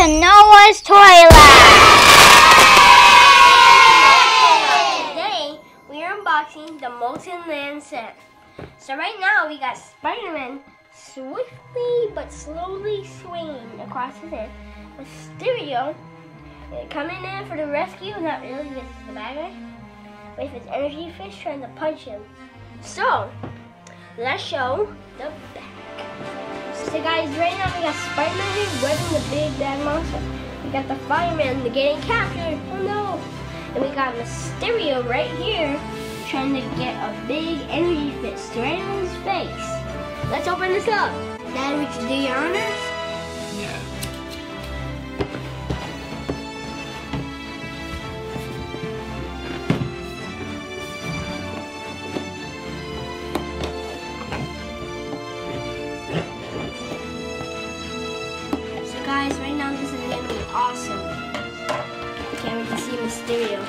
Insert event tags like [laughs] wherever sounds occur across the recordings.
to Noah's Toylab! Today, we are unboxing the Molten Man set. So right now, we got Spider-Man swiftly but slowly swinging across his head. Mysterio coming in for the rescue, not really, this is the bad guy, with his energy fish trying to punch him. So, let's show the back. So guys, right now we got Spider-Man here webbing the big bad monster. We got the fireman getting captured. Oh no! And we got Mysterio right here trying to get a big energy fist right on his face. Let's open this up. Dad, we can do your honors? Guys, right now this is gonna be awesome. Can't wait to see Mysterio.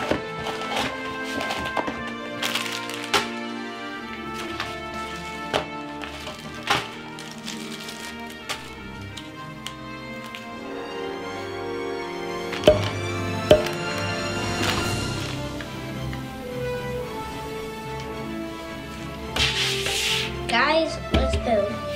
Guys, let's go.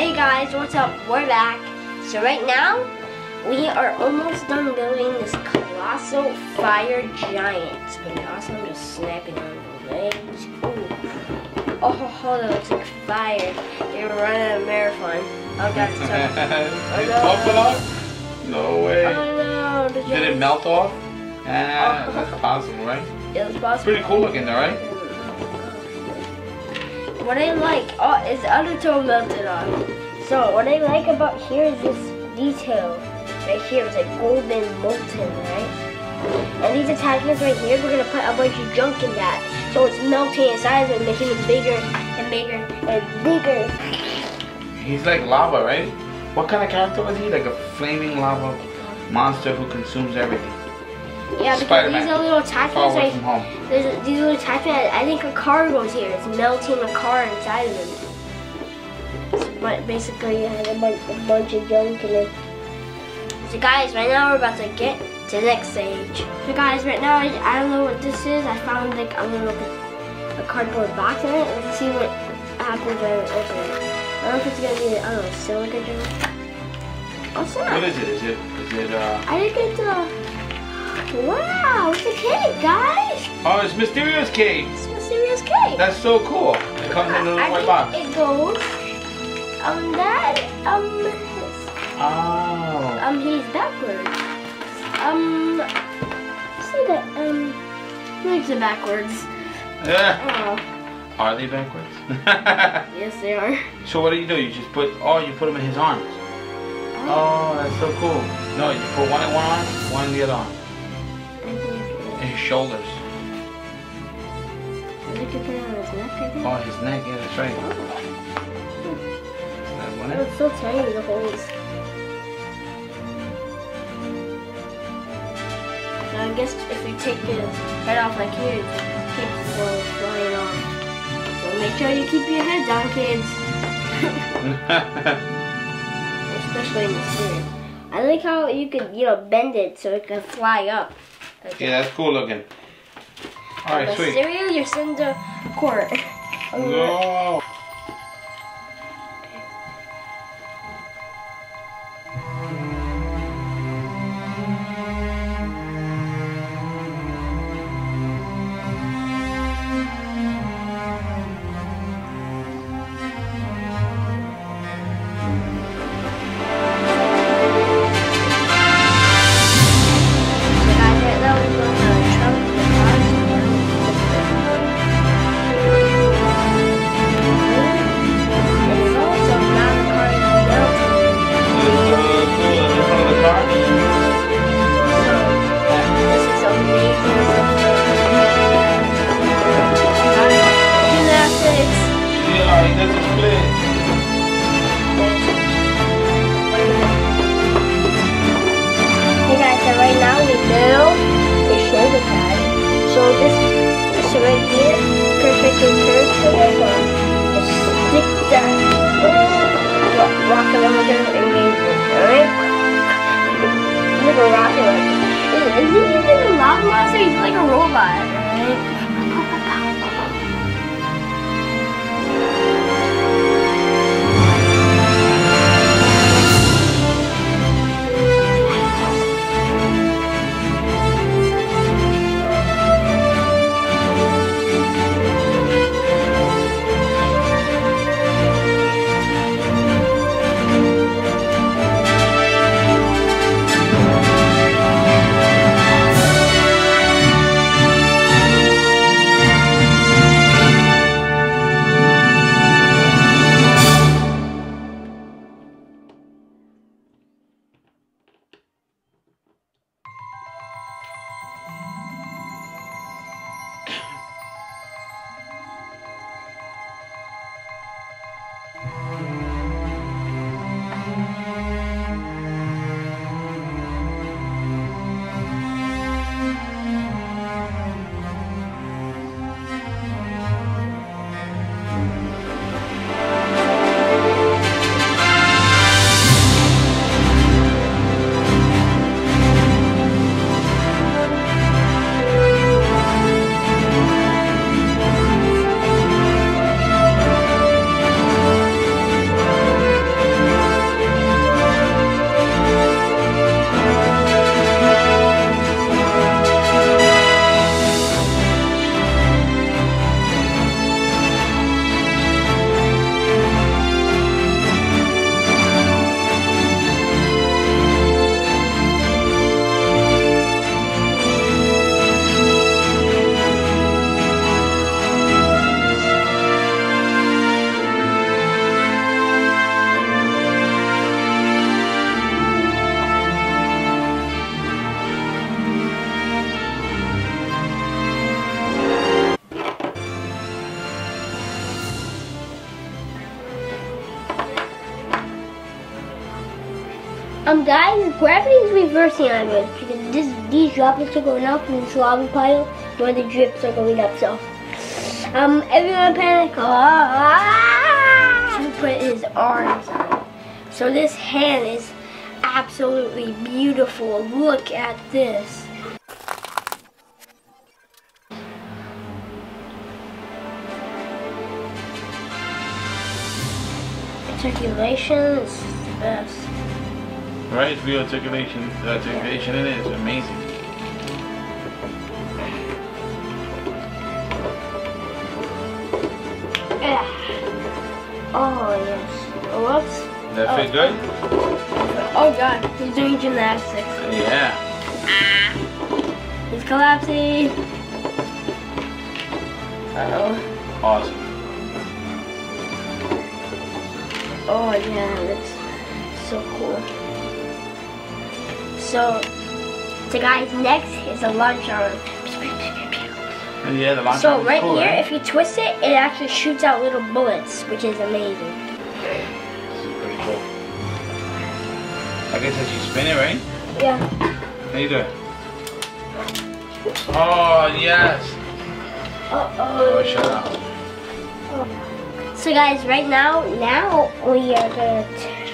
Hey guys, what's up? We're back. So right now, we are almost done building this colossal fire giant. Be awesome. I'm just snapping on the legs. Ooh. Oh, that looks like fire. You're running a marathon. Oh god, it's so... [laughs] Did it pump it off? No way. Oh no, the Did it melt off? Ah, that's possible, right? It was possible. Pretty cool looking though, right? What I like oh, is the other toe melted on. So what I like about here is this detail right here. It's like golden molten, right? And these attachments right here, we're gonna put a bunch of junk in that. So it's melting inside it, making it bigger and bigger and bigger. He's like lava, right? What kind of character was he? Like a flaming lava monster who consumes everything. Yeah, because these are little attachments right. There's these little attachments. I think a car goes here. It's melting the car inside of them. So, but basically, it has a bunch, a bunch of junk in it. So guys, right now we're about to get to the next stage. So guys, right now I, I don't know what this is. I found like a little a cardboard box in it. Let's see what happens when I open it. I don't know if it's gonna be I don't know silica gel. It's not. What is it? Is it is it uh I didn't get the. Wow, it's a cake, guys. Oh it's Mysterio's cake. It's Mysterio's cake. That's so cool. It comes in a little I white box. It goes. Um, that. Um. his- Oh. Um, he's backwards. Um. See that? Um. Legs are backwards. Yeah. Oh, Are they backwards? [laughs] yes, they are. so what do you do? You just put oh you put them in his arms. Oh, that's so cool. No, you put one in one arm, one in the other arm. His shoulders. put it on his neck, I think. Oh, his neck. Yeah, that's right. Oh, that one oh, it? it's so tiny, the holes. Now, I guess if you take his head off like here, cape will flying off. So make sure you keep your head down, kids. [laughs] Especially in the spirit. I like how you could, you know, bend it so it can fly up. That. Yeah, that's cool looking. All right, the sweet. cereal, you're in the corner. No. Um, guys, gravity is reversing on us because this, these droplets are going up in this lava pile where the drips are going up. So, um, everyone panic. Ah! Put his arms on. So this hand is absolutely beautiful. Look at this. Articulation is the best. Right, it's real articulation. The articulation it is amazing. Yeah. Oh yes. Whoops. That fit good? Oh god, he's doing gymnastics. Yeah. He's collapsing. Uh oh. Awesome. Oh yeah, that's so cool. So, so guys, next is a lunch arm. Yeah, the So arm right cool, here, right? if you twist it, it actually shoots out little bullets, which is amazing. This is pretty cool. I guess as you spin it, right? Yeah. How you doing? Oh yes. Uh Oh, oh. shut up. So guys, right now, now we are gonna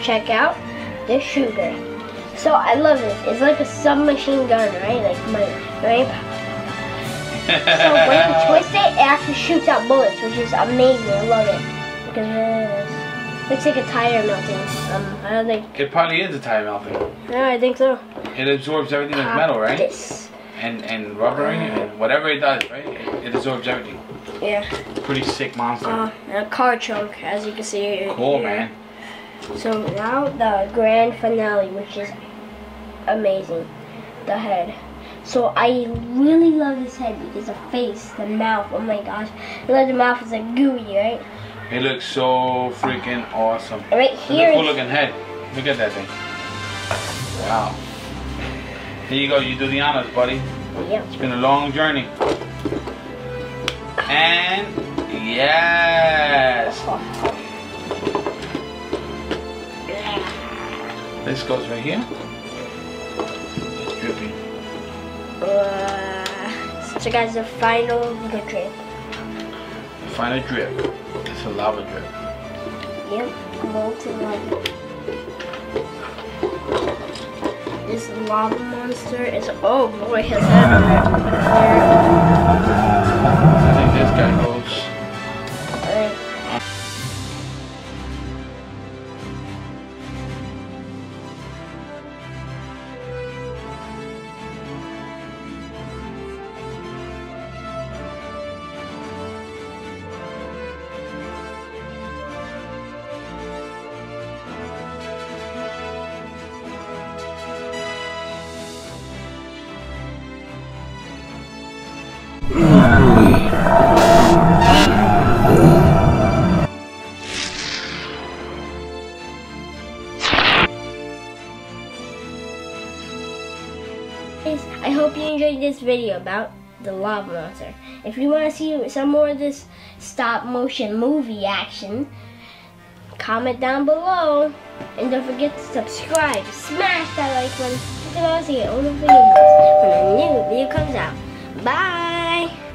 check out the sugar. So I love it. It's like a submachine gun, right? Like my right. So when you twist it, it actually shoots out bullets, which is amazing. I love it. Look at this. Looks like a tire melting. Um, I don't think. It probably is a tire melting. Yeah, I think so. It absorbs everything Pop metal, right? This. And and rubber and whatever it does, right? It, it absorbs everything. Yeah. Pretty sick monster. Uh, and a car trunk, as you can see. cool, here. man. So now the grand finale, which is amazing. The head. So I really love this head because the face, the mouth, oh my gosh. Love the mouth is like gooey, right? It looks so freaking awesome. Right here a cool looking head. Look at that thing. Wow. Here you go. You do the honors, buddy. Yep. It's been a long journey. And yes, this goes right here. Dripping. Uh, so guys, the final. Find a drip. It's a lava drip. Yep, molten lava. This lava monster is oh boy, his head there. I think this guy I hope you enjoyed this video about the lava monster. If you want to see some more of this stop motion movie action, comment down below. And don't forget to subscribe. Smash that like button you can see all the videos when a new video comes out. Bye!